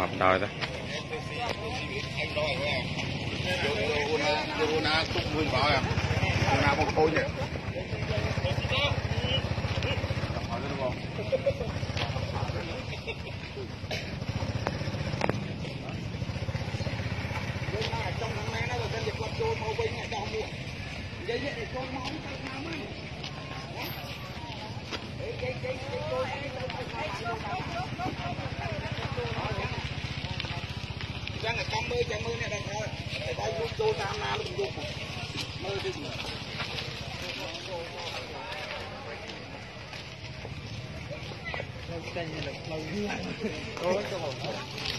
ngọt đời đó Hãy subscribe cho kênh Ghiền Mì Gõ Để không bỏ lỡ những video hấp dẫn ចូលមកទៅណាមកអេគេគេចូលទៅទៅទៅចាំកំមើលចាំមើលអ្នកដល់ហើយតែដៃលោកចូលតាមណាលោកយកមើលទីមើល ចេញលើផ្លូវអូចូល